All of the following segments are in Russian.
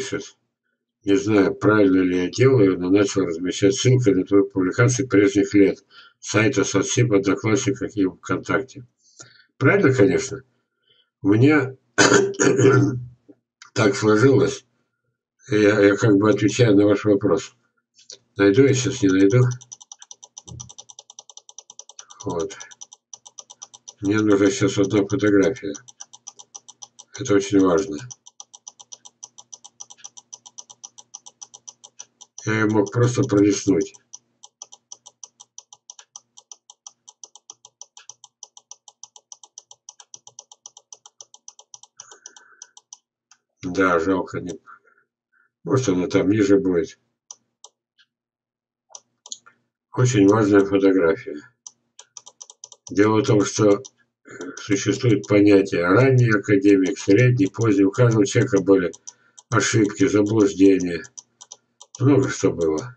Пишет, не знаю, правильно ли я делаю, но начал размещать ссылки на твою публикации прежних лет, сайта соцсеть, одноклассниках и ВКонтакте. Правильно, конечно. У меня так сложилось, я, я как бы отвечаю на ваш вопрос. Найду я сейчас, не найду. Вот. Мне нужна сейчас одна фотография. Это очень важно. Я ее мог просто пролистнуть. Да, жалко. Не... Может, она там ниже будет. Очень важная фотография. Дело в том, что э, существует понятие ранний академик, средний, поздний. У каждого человека были ошибки, заблуждения. Много что было.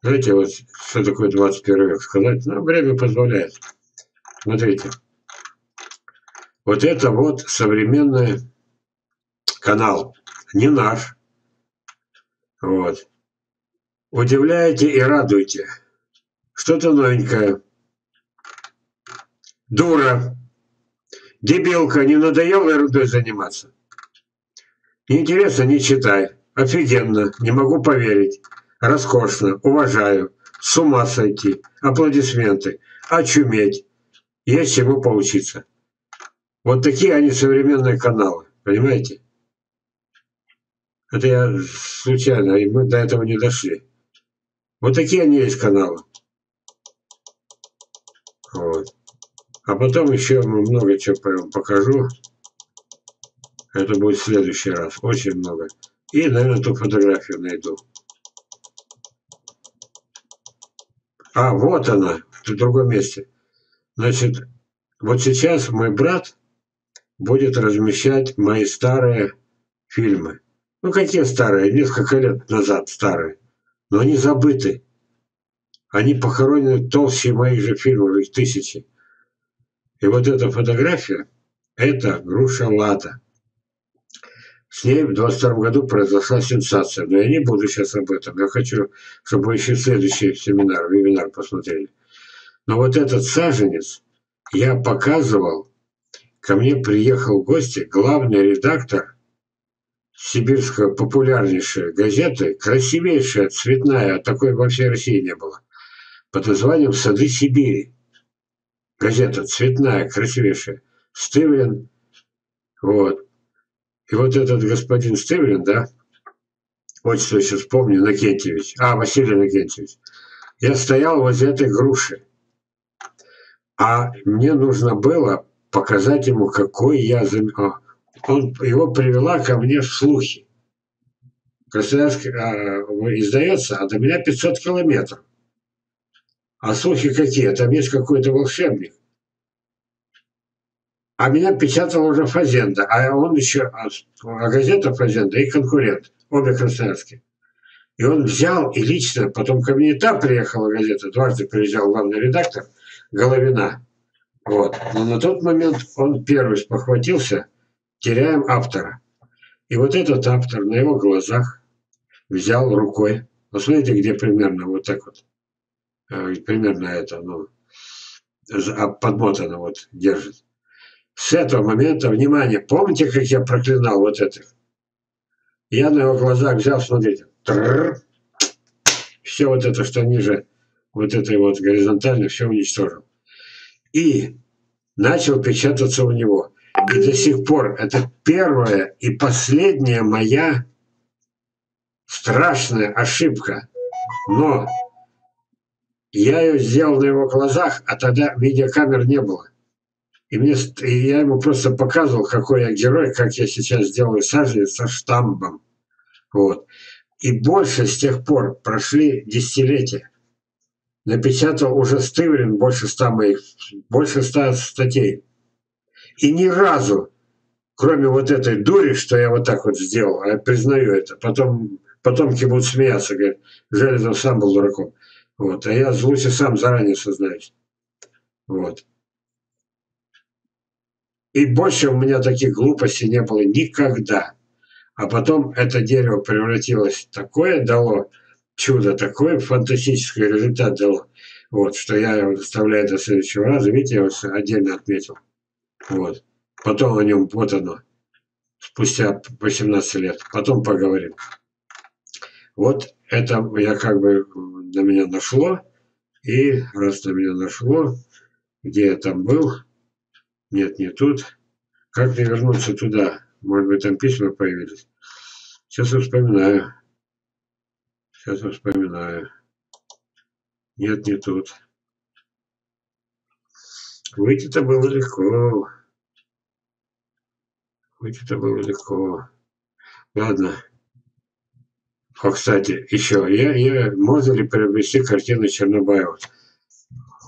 Знаете, вот что такое 21 век сказать? Ну, время позволяет. Смотрите. Вот это вот современный канал. Не наш. Вот. Удивляете и радуете. Что-то новенькое. Дура. Дебилка, не надоело ерундой заниматься? Неинтересно, не читай. Офигенно, не могу поверить. Роскошно, уважаю. С ума сойти. Аплодисменты. Очуметь. Есть чему поучиться. Вот такие они современные каналы. Понимаете? Это я случайно, и мы до этого не дошли. Вот такие они есть каналы. Вот. А потом еще много чего покажу. Это будет в следующий раз. Очень много. И, наверное, ту фотографию найду. А, вот она, в другом месте. Значит, вот сейчас мой брат будет размещать мои старые фильмы. Ну, какие старые? Несколько лет назад старые. Но они забыты. Они похоронены толще моих же фильмов, их тысячи. И вот эта фотография – это груша Лада. С ней в 22 году произошла сенсация. Но я не буду сейчас об этом. Я хочу, чтобы вы еще следующий семинар, вебинар посмотрели. Но вот этот саженец я показывал. Ко мне приехал в гости главный редактор сибирской популярнейшей газеты, красивейшая, цветная, такой во всей России не было, под названием «Сады Сибири». Газета цветная, красивейшая. Стывлин. Вот. И вот этот господин Стывлин, да, отчество сейчас помню, Накентьевич, а, Василий Накентьевич, я стоял возле этой груши, а мне нужно было показать ему, какой я... А, он, его привела ко мне в слухи. Красноярск а, издается, а до меня 500 километров. А слухи какие? Там есть какой-то волшебник. А меня печатала уже Фазенда, а он еще, а, а газета Фазенда и конкурент, обе красноярские. И он взял и лично, потом ко мне и там приехала газета, дважды приезжал главный редактор Головина. Вот. Но на тот момент он первый спохватился, теряем автора. И вот этот автор на его глазах взял рукой, посмотрите, где примерно вот так вот, э, примерно это, ну, подмотано вот держит с этого момента, внимание, помните, как я проклинал вот это? Я на его глазах взял, смотрите, все вот это, что ниже вот этой вот горизонтально, все уничтожил. И начал печататься у него. И до сих пор это первая и последняя моя страшная ошибка. Но я ее сделал на его глазах, а тогда видеокамер не было. И, мне, и я ему просто показывал, какой я герой, как я сейчас делаю саженец со штамбом. Вот. И больше с тех пор прошли десятилетия. Напечатал уже Стыврин больше ста моих, больше ста статей. И ни разу, кроме вот этой дури, что я вот так вот сделал, а я признаю это, потом потомки будут смеяться, говорят, Железов сам был дураком. Вот. А я лучше сам заранее сознаюсь. Вот. И больше у меня таких глупостей не было никогда. А потом это дерево превратилось, такое дало чудо, такой фантастический результат дало. Вот, что я его оставляю до следующего раза. Видите, я его отдельно отметил. Вот. Потом о нем, вот оно, спустя 18 лет. Потом поговорим. Вот это я как бы на меня нашло. И раз на меня нашло, где я там был, нет, не тут. Как мне вернуться туда? Может быть, там письма появились? Сейчас я вспоминаю. Сейчас я вспоминаю. Нет, не тут. Выйти-то было легко. Выйти-то было легко. Ладно. О, кстати, еще. Я, я, можно ли приобрести картину Чернобаева?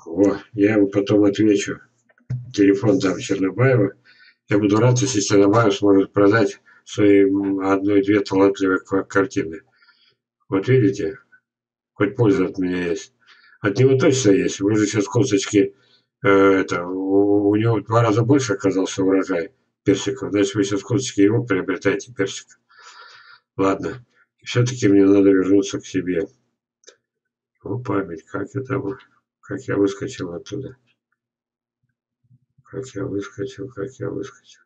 О, я ему потом отвечу. Телефон дам Чернобаева. Я буду рад, если Чернобаев сможет продать свои одной-две талантливые картины. Вот видите, хоть польза от меня есть. От него точно есть. Вы же сейчас косточки, э, это, у, у него два раза больше оказался урожай персиков. Значит, вы сейчас косточки его приобретаете персик. Ладно. Все-таки мне надо вернуться к себе. О, память, как это было. Как я выскочил оттуда. Как я выскочил, как я выскочил.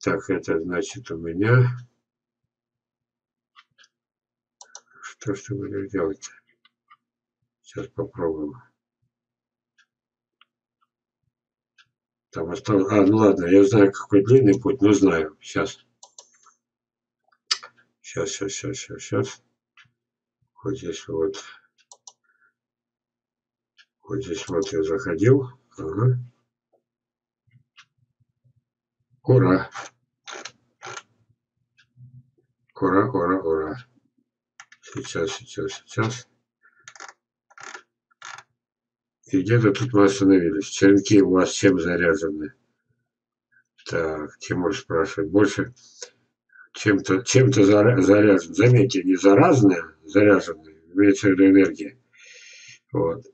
Так, это значит у меня... Что ж ты будешь делать? Сейчас попробуем. Там осталось... А, ну ладно, я знаю, какой длинный путь, но знаю. Сейчас. Сейчас, сейчас, сейчас, сейчас, сейчас. Вот здесь вот. Вот здесь вот я заходил. Ага. Ура! Ура, ура, ура. Сейчас, сейчас, сейчас. И где-то тут мы остановились. Черенки у вас чем заряжены? Так, Тимур спрашивает. Больше чем-то чем, -то, заряжен. Заметьте, не заразная, заряженная, имеется в виду энергия. Вот.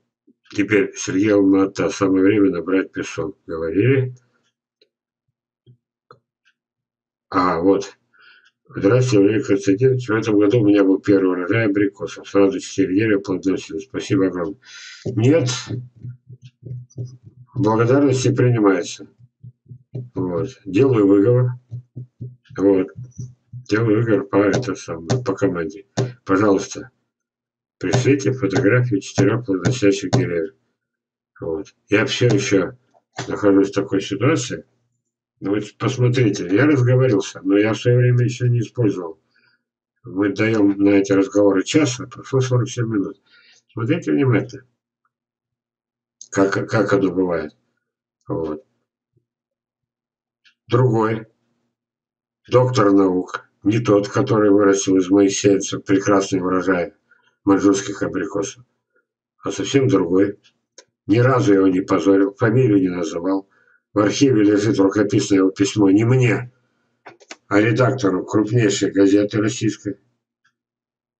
Теперь Сергей Алмата, самое время набрать песок. Говорили. А, вот. Здравствуйте, Валерий Константинович. В этом году у меня был первый урожай абрикосов. Сразу 4 дерева плодоносили. Спасибо огромное. Нет. Благодарности принимается. Вот. Делаю выговор. Вот. Делаю выговор по, это самое, по команде. Пожалуйста, пришлите фотографию четырех плодоносящих деревьев. Вот. Я все еще нахожусь в такой ситуации. Ну, вот посмотрите, я разговорился, но я в свое время еще не использовал. Мы даем на эти разговоры час, а прошло 47 минут. Смотрите внимательно, как, как оно бывает. Вот. Другой, доктор наук, не тот, который вырастил из моисейца прекрасный урожай маньчжурских абрикосов, а совсем другой. Ни разу его не позорил, фамилию не называл. В архиве лежит рукописное его письмо не мне, а редактору крупнейшей газеты российской.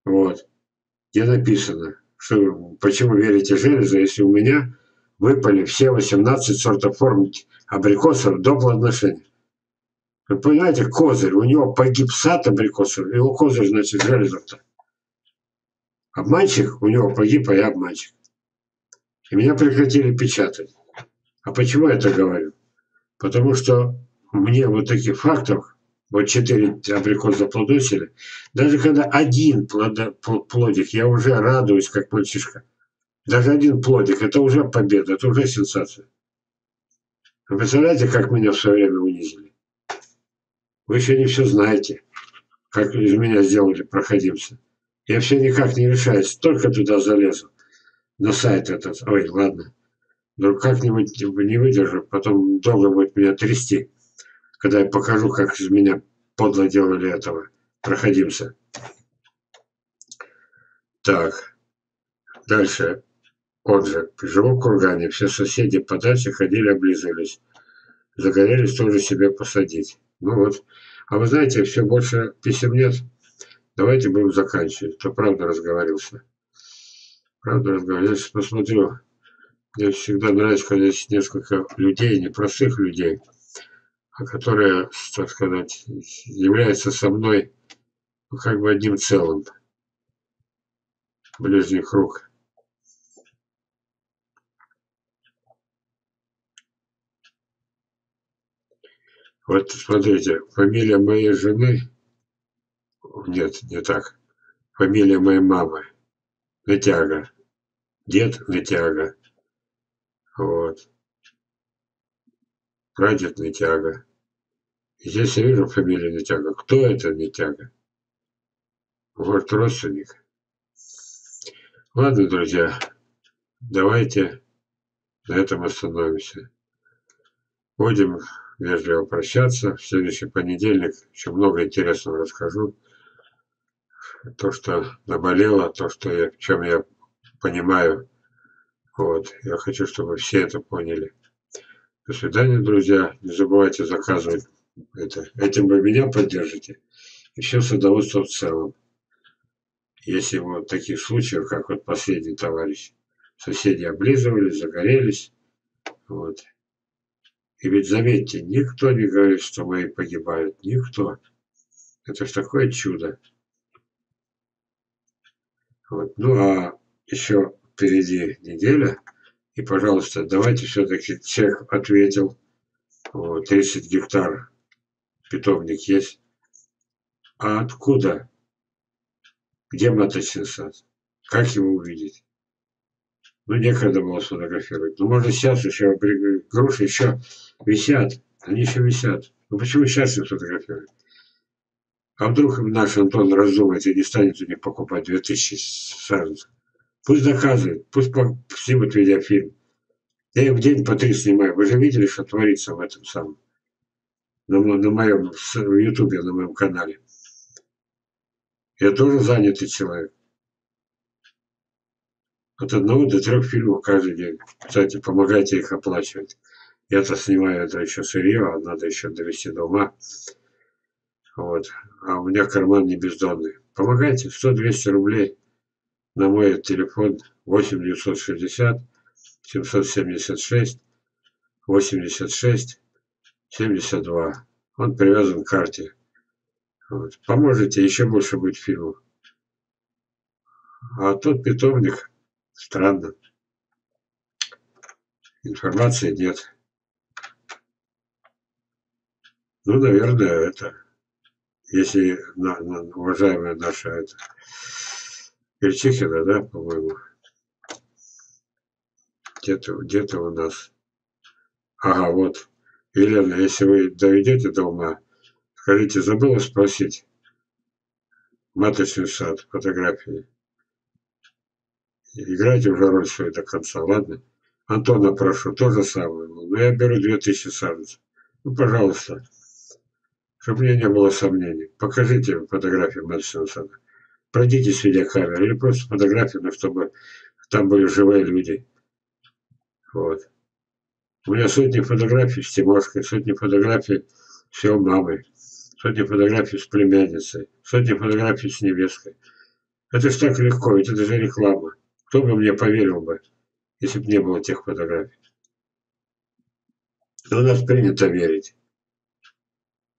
Вот. Где написано, что почему верите железу, если у меня выпали все 18 сортов форм абрикосов до плодоношения. Вы понимаете, козырь, у него погиб сад абрикосов, его козырь, значит, железо-то. Обманщик, у него погиб, а я обманщик. И меня прекратили печатать. А почему я это говорю? Потому что мне вот таких фактов, вот четыре абрикоса плодосили, даже когда один плодик, я уже радуюсь, как мальчишка. Даже один плодик, это уже победа, это уже сенсация. Вы представляете, как меня в свое время? Вы еще не все знаете, как из меня сделали проходимца. Я все никак не решаюсь, только туда залезу, на сайт этот. Ой, ладно. Но как-нибудь не выдержу, потом долго будет меня трясти, когда я покажу, как из меня подло делали этого. Проходимся. Так, дальше. Отже, живу в кургане, все соседи по даче ходили, облизывались. Загорелись тоже себе посадить. Ну вот. А вы знаете, все больше писем нет. Давайте будем заканчивать. То правда разговорился. Правда разговариваю. Я сейчас посмотрю. Мне всегда нравится, когда есть несколько людей, непростых людей, а которые, так сказать, являются со мной ну, как бы одним целым. Ближний круг. Вот смотрите, фамилия моей жены, нет, не так, фамилия моей мамы, Натяга, дед Натяга, вот, прадед Натяга. Здесь я вижу фамилию Натяга. Кто это Натяга? Может, родственник? Ладно, друзья, давайте на этом остановимся. Будем вежливо прощаться. В следующий понедельник еще много интересного расскажу. То, что наболело, то, что я, в чем я понимаю. Вот. Я хочу, чтобы все это поняли. До свидания, друзья. Не забывайте заказывать это. Этим вы меня поддержите. И все садоводство в целом. Если вот таких случаев, как вот последний товарищ, соседи облизывались, загорелись, вот, и ведь заметьте, никто не говорит, что мои погибают. Никто. Это ж такое чудо. Вот. Ну а еще впереди неделя. И, пожалуйста, давайте все-таки всех ответил. Вот, 30 гектар питомник есть. А откуда? Где маточный сад? Как его увидеть? Ну, некогда было сфотографировать. Ну, можно сейчас еще, груши еще висят. Они еще висят. Ну, почему сейчас не фотографировать? А вдруг наш Антон раздумает и не станет у них покупать 2000 саженцев? Пусть доказывает, пусть снимут видеофильм. Я в день по три снимаю. Вы же видели, что творится в этом самом? На, на моем в ютубе, на моем канале. Я тоже занятый человек. От одного до трех фильмов каждый день. Кстати, помогайте их оплачивать. Я-то снимаю это еще сырье, а надо еще довести до ума. Вот. А у меня карман не бездонный. Помогайте, 100-200 рублей на мой телефон 8 960 776 86 72. Он привязан к карте. Вот. Поможете, еще больше будет фильмов. А тот питомник Странно. Информации нет. Ну, наверное, это, если на, на, уважаемая наша это, Перчихина, да, по-моему, где-то где, -то, у нас. Ага, вот. Елена, если вы доведете до ума, скажите, забыла спросить маточный сад, фотографии играйте уже роль свою до конца, ладно? Антона прошу, то же самое. Ну, я беру 2000 саженцев. Ну, пожалуйста, чтобы мне не было сомнений. Покажите фотографии Мэдисона сада. Пройдите с видеокамерой или просто фотографии, но чтобы там были живые люди. Вот. У меня сотни фотографий с Тимошкой, сотни фотографий с его мамой, сотни фотографий с племянницей, сотни фотографий с невесткой. Это ж так легко, ведь это же реклама. Кто бы мне поверил бы, если бы не было тех фотографий? Но у нас принято верить.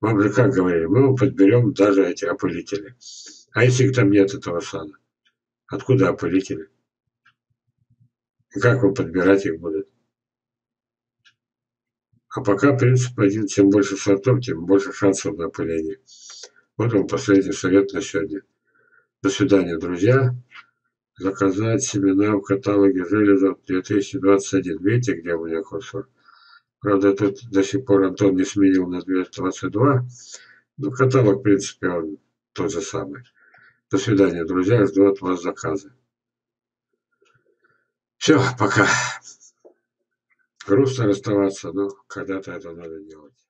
Вам же как говорили, мы вам подберем даже эти опылители. А если там нет этого сада? Откуда опылители? И как вам подбирать их будут? А пока принцип один, чем больше сортов, тем больше шансов на опыление. Вот вам последний совет на сегодня. До свидания, друзья заказать семена в каталоге железов 2021. Видите, где у меня курсор? Правда, тут до сих пор Антон не сменил на 222. Но каталог, в принципе, он тот же самый. До свидания, друзья. Жду от вас заказы. Все, пока. Грустно расставаться, но когда-то это надо делать.